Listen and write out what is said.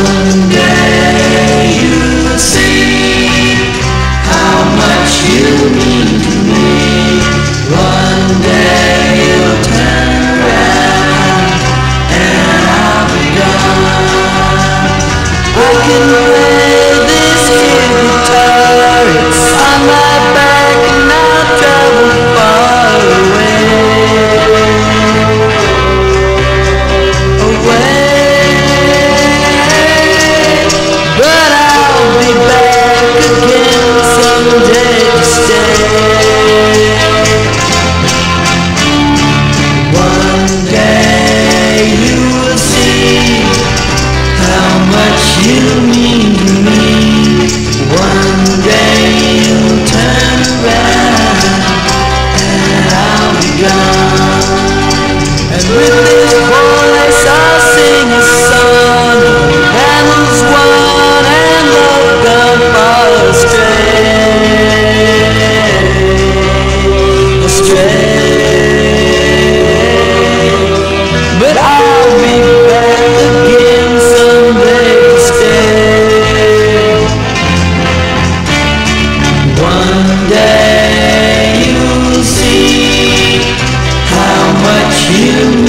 Sunday. Let's go. you